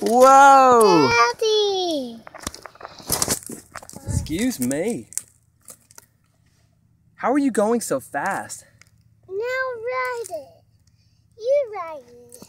Whoa! Daddy. Excuse me. How are you going so fast? Now ride it. You ride it.